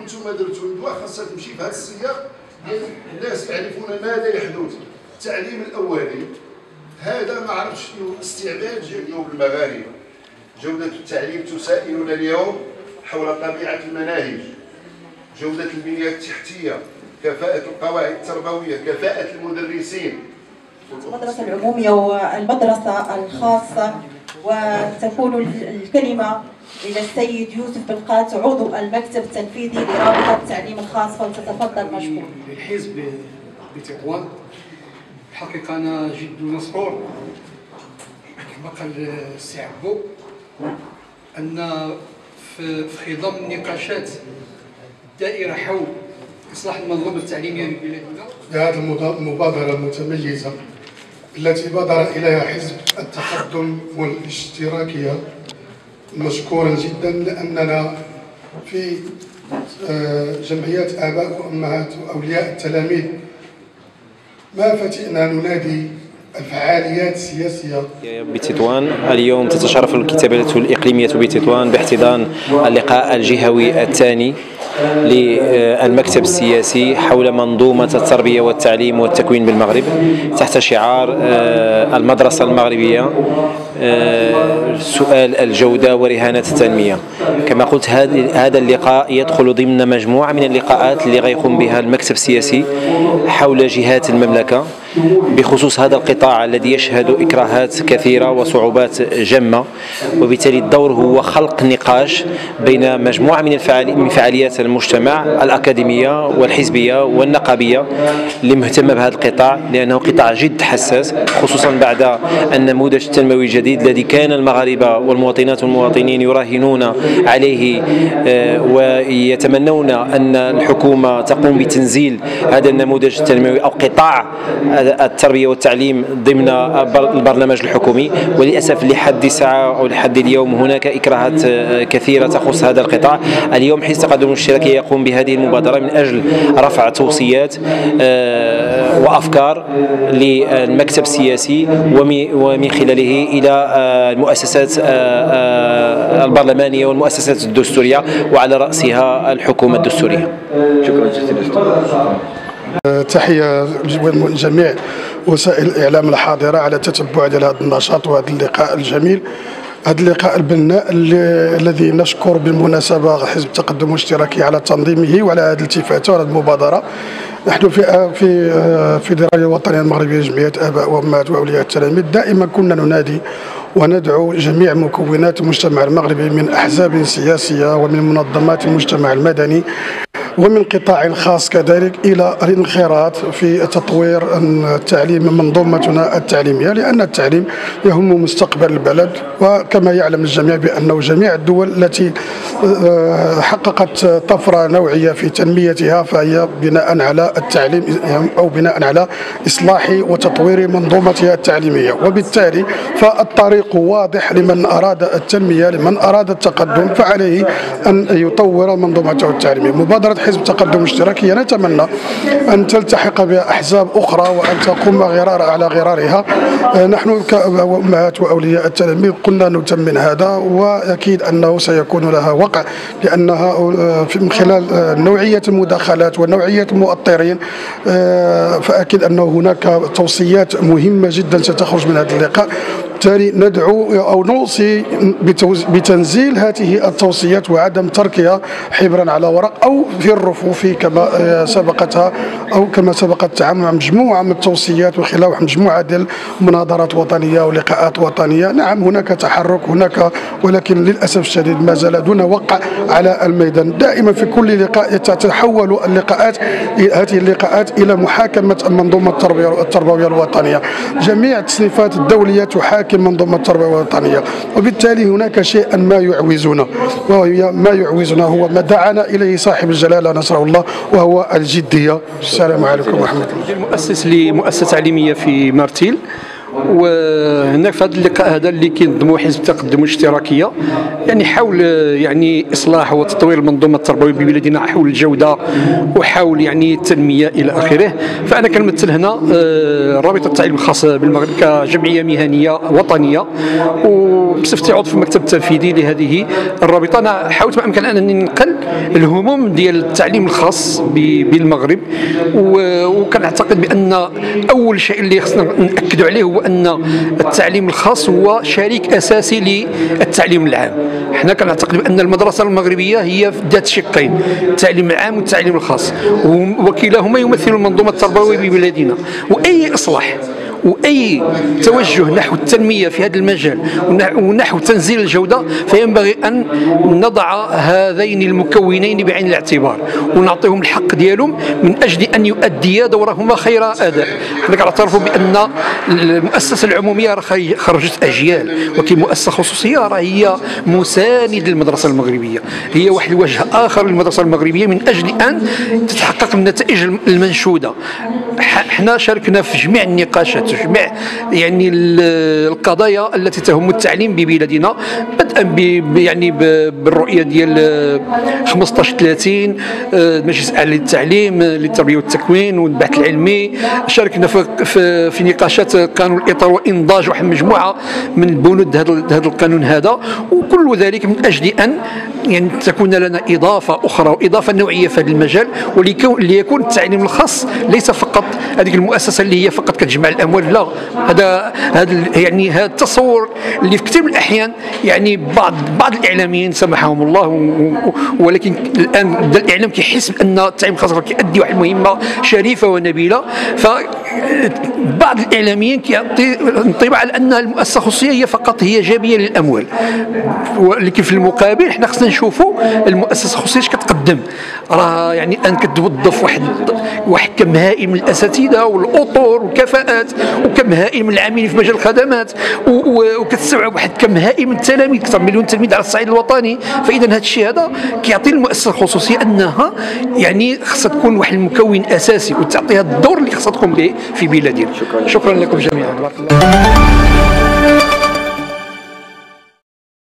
أنتم درتوا الندوه خاصها تمشي في هذا السياق ديال الناس يعرفون ماذا يحدث. التعليم الأولي هذا ما عرفتش استعداد جيوب المغاربة. جودة التعليم تسائلنا اليوم حول طبيعة المناهج. جودة البنيه التحتية كفاءة القواعد التربوية كفاءة المدرسين. المدرسة العمومية والمدرسة الخاصة. وتكون الكلمة إلى السيد يوسف بلقات عضو المكتب التنفيذي لرابطة التعليم الخاص فلتتفضل مشكور. الحزب بتطوان الحقيقة أنا جد مسرور كما قال السي عبو أن في في خضم النقاشات الدائرة حول إصلاح المنظومة التعليمية في بلادنا. هذه المبادرة المتميزة. التي بادر إليها حزب التقدم والاشتراكية مشكورا جدا لأننا في آه، جمعيات آباء وأمهات وأولياء التلاميذ. ما فتئنا ننادي الفعاليات السياسية بتطوان اليوم تتشرف الكتابة الإقليمية بتطوان باحتضان اللقاء الجهوي الثاني للمكتب السياسي حول منظومة التربية والتعليم والتكوين بالمغرب تحت شعار آه، المدرسة المغربية آه، سؤال الجودة ورهانة التنمية. كما قلت هذا اللقاء يدخل ضمن مجموعة من اللقاءات اللي غيقوم بها المكتب السياسي حول جهات المملكة. بخصوص هذا القطاع الذي يشهد إكراهات كثيرة وصعوبات جمة وبالتالي الدور هو خلق نقاش بين مجموعة من من فعاليات المجتمع الأكاديمية والحزبية والنقابية اللي مهتمة بهذا القطاع لأنه قطاع جد حساس خصوصا بعد النموذج التنموي الجديد الذي كان المغاربة والمواطنات والمواطنين يراهنون عليه آه، ويتمنون أن الحكومة تقوم بتنزيل هذا النموذج التنموي أو قطاع التربية والتعليم ضمن البرنامج الحكومي وللأسف لحد الساعة أو لحد اليوم هناك إكراهات آه، كثيرة تخص هذا القطاع. اليوم حزب التقدم الاشتراكي يقوم بهذه المبادرة من أجل رفع توصيات آه، وأفكار للمكتب السياسي ومن خلاله إلى آه، المؤسسات البرلمانية والمؤسسات الدستورية وعلى رأسها الحكومة الدستورية. شكرا جزيلا. تحية لجميع وسائل الإعلام الحاضرة على تتبع هذا النشاط وهذا اللقاء الجميل. هذا اللقاء البناء الذي نشكر بالمناسبة حزب التقدم الاشتراكي على تنظيمه وعلى هذه الالتفاتة وعلى المبادرة. نحن في في فيدرالية الوطنية المغربية جمعية آباء وأمهات وأولياء التلاميذ. دائما كنا ننادي وندعو جميع مكونات المجتمع المغربي من أحزاب سياسية ومن منظمات المجتمع المدني ومن قطاع خاص كذلك إلى الانخراط في تطوير التعليم منظومتنا التعليمية لأن التعليم يهم مستقبل البلد وكما يعلم الجميع بأنه جميع الدول التي آه، حققت طفرة نوعية في تنميتها فهي بناء على التعليم أو بناء على إصلاح وتطوير منظومتها التعليمية. وبالتالي فالطريق واضح لمن أراد التنمية لمن أراد التقدم فعليه أن يطور منظومته التعليمية. مبادرة حزب التقدم الاشتراكي نتمنى أن تلتحق بها أحزاب أخرى وأن تقوم غرار على غرارها. آه، نحن كأمهات وأولياء التلاميذ قلنا نتمن هذا وأكيد أنه سيكون لها وقع لأنها آه، من خلال آه، نوعية المداخلات ونوعية المؤطرين فأكيد أن هناك توصيات مهمة جدا ستخرج من هذا اللقاء. بالتالي ندعو أو نوصي بتنزيل هذه التوصيات وعدم تركها حبرا على ورق أو في الرفوف كما سبقتها أو كما سبقت التعامل مع مجموعة من التوصيات وخلال مجموعة ديال مناظرات وطنية ولقاءات وطنية. نعم هناك تحرك هناك ولكن للأسف الشديد ما زال دون وقع على الميدان. دائما في كل لقاء تتحول اللقاءات هذه اللقاءات إلى محاكمة المنظومة التربوية الوطنية. جميع التصنيفات الدولية تحاكم منظومة التربوية الوطنية وبالتالي هناك شيئا ما يعوزنا وهي ما يعوزنا هو ما دعانا إليه صاحب الجلالة نصره الله وهو الجدية. السلام عليكم ورحمة الله. مؤسس لمؤسسة تعليمية في مارتيل. وهنا في هذا اللقاء هذا اللي كينظموا حزب التقدم والاشتراكيه يعني حول يعني إصلاح وتطوير المنظومة التربوية ببلادنا حول الجودة وحول يعني التنمية إلى آخره. فأنا كنمثل هنا آه، رابطه التعليم الخاص بالمغرب كجمعية مهنية وطنية. وبصفتي عضو في المكتب التنفيذي لهذه الرابطة أنا حاولت ما امكن أنني ننقل الهموم ديال التعليم الخاص بالمغرب. وكنعتقد بأن أول شيء اللي خصنا نأكدوا عليه هو ان التعليم الخاص هو شريك أساسي للتعليم العام. حنا كنعتقد بأن المدرسة المغربية هي ذات شقين التعليم العام والتعليم الخاص. وكلاهما يمثل المنظومة التربوية ببلادنا. وأي إصلاح وأي توجه نحو التنمية في هذا المجال ونحو تنزيل الجودة فينبغي أن نضع هذين المكونين بعين الاعتبار ونعطيهم الحق ديالهم من أجل أن يؤديا دورهما خير آداء. حنا كنعترفوا بأن المؤسسة العمومية راه خرجت أجيال ولكن مؤسسة خصوصية راه هي مساند للمدرسة المغربية. هي واحد الوجه آخر للمدرسة المغربية من أجل أن تتحقق النتائج المنشودة. حنا شاركنا في جميع النقاشات. تجمع يعني القضايا التي تهم التعليم ببلادنا بدءا يعني بالرؤية ديال 15 30 المجلس الاعلى للتعليم للتربية والتكوين والبحث العلمي. شاركنا في, في, نقاشات قانون الإطار وإنضاج واحد المجموعه من البنود هذا القانون هذا. وكل ذلك من أجل أن يعني تكون لنا إضافة أخرى وإضافة نوعية في هذا المجال وليكون التعليم الخاص ليس فقط هذه المؤسسة اللي هي فقط كتجمع الأموال لا هذا هذا يعني هذا التصور اللي في كثير من الأحيان يعني بعض بعض الإعلاميين سمحهم الله ولكن الآن الإعلام كيحس بأن التعليم الخاص كيؤدي واحد المهمة شريفة ونبيلة. ف بعض الإعلاميين كيعطي انطباع على أن المؤسسة الخصوصية هي فقط هي جابية للأموال. ولكن في المقابل حنا خصنا نشوفوا المؤسسة الخصوصية اش كتقدم. راه يعني ان كتوظف واحد واحد كم هائل من الأساتذة والأطر والكفاءات وكم هائل من العاملين في مجال الخدمات وكتستوعب واحد كم هائل من التلاميذ أكثر مليون تلميذ على الصعيد الوطني. فإذا هذا الشيء هذا كيعطي المؤسسة الخصوصية أنها يعني خصها تكون واحد المكون أساسي وتعطيها الدور اللي خصها تقوم به في بلادنا. شكرا, شكرا لكم جميعا.